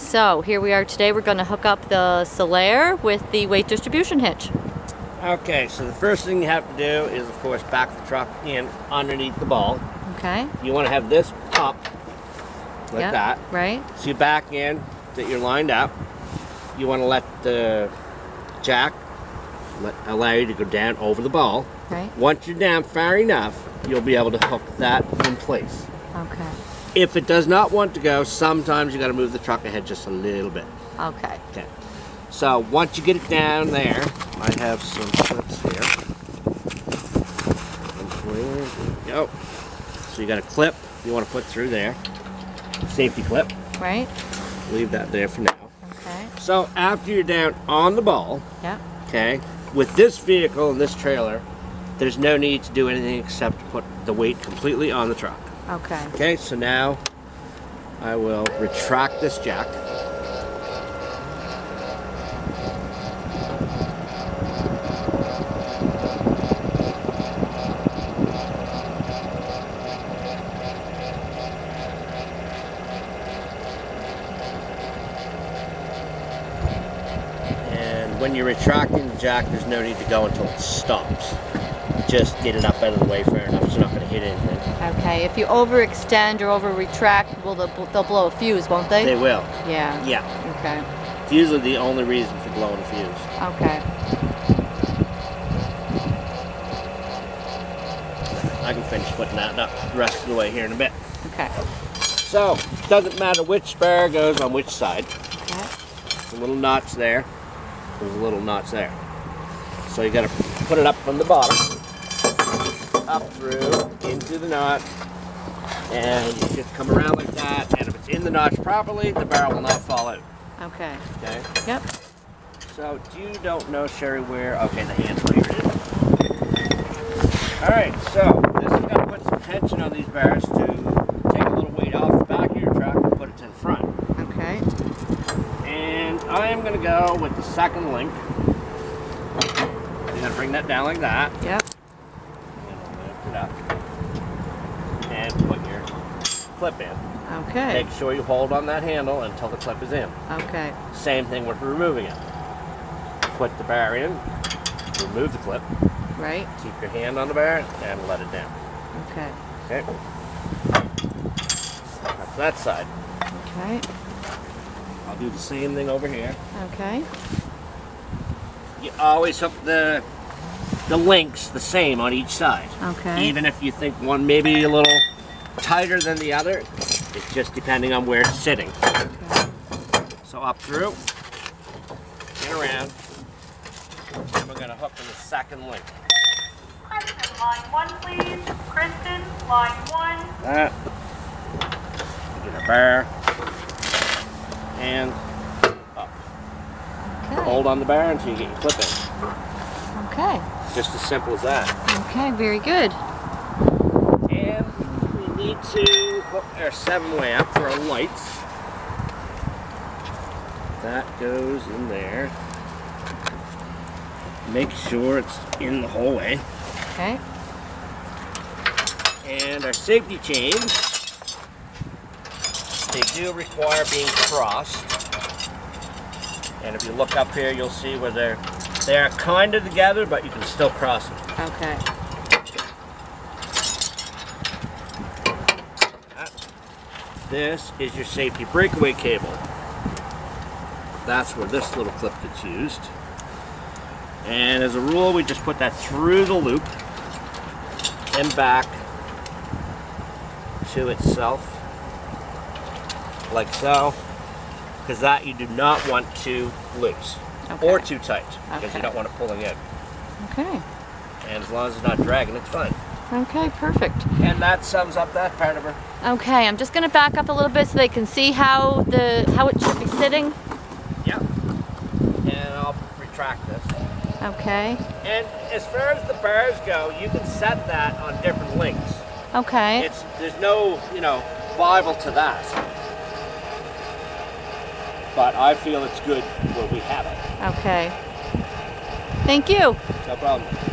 So here we are today. We're going to hook up the Solaire with the weight distribution hitch. Okay, so the first thing you have to do is, of course, back the truck in underneath the ball. Okay. You want to have this up like Yep, that. Right. So you back in, that you're lined up. You want to let the jack let, allow you to go down over the ball. Right. Once you're down far enough, you'll be able to hook that in place. Okay. If it does not want to go, sometimes you got to move the truck ahead just a little bit. Okay. Okay. So once you get it down there, I have some clips here. There we go. So you got a clip you want to put through there. Safety clip. Right. Leave that there for now. Okay. So after you're down on the ball, Yeah. okay, with this vehicle and this trailer, there's no need to do anything except put the weight completely on the truck. Okay. Okay, so now I will retract this jack. And when you're retracting the jack, there's no need to go until it stops. Just get it up out of the way fair enough. It's not going to hit anything. Okay. If you overextend or over retract, will the, they'll blow a fuse, won't they? They will. yeah. Yeah. Okay. It's usually the only reason for blowing a fuse. Okay. I can finish putting that up the rest of the way here in a bit. Okay. So, doesn't matter which spare goes on which side. Okay. There's a little notch there. There's a little notch there. So you gotta put it up from the bottom, up through, into the knot, and you just come around like that, and if it's in the notch properly, the barrel will not fall out, Okay. okay? Yep. So, you don't know, Sherri, where, okay, the handle here it is. Alright, so, this is gonna put some tension on these bars to take a little weight off the back of your truck and put it to the front. Okay. And I am going to go with the second link. You're going to bring that down like that. Yep. It up. And put your clip in. Okay. Make sure you hold on that handle until the clip is in. Okay. Same thing with removing it. Put the bar in, remove the clip, Right. keep your hand on the bar, and let it down. Okay. Okay? That's that side. Okay. I'll do the same thing over here. Okay. You always hook the the links the same on each side. Okay. Even if you think one may be a little tighter than the other, it's just depending on where it's sitting. Okay. So up through, and around, and we're gonna hook in the second link. Kristen, line one, please. Kristen, line one. That. Get a bar, and up. Okay. Hold on the bar until you get your clip in. Okay. Just as simple as that. Okay. Very good. And we need to hook our seven way up for our lights. That goes in there. Make sure it's in the whole way. Okay. And our safety chains, they do require being crossed. And if you look up here, you'll see where they're they're kind of together, but you can still cross them. Okay. This is your safety breakaway cable. That's where this little clip gets used. And as a rule, we just put that through the loop and back to itself, like so, because that you do not want to loose or too tight, because Okay. you don't want it pulling in. Okay. And as long as it's not dragging, it's fine. Okay. Perfect. And that sums up that part of her. Okay. I'm just going to back up a little bit so they can see how the how it should be sitting. Yep. And I'll retract this. Okay. And as far as the bars go, you can set that on different links. Okay. It's there's no, you know, Bible to that. But I feel it's good where we have it. Okay. Thank you. No problem.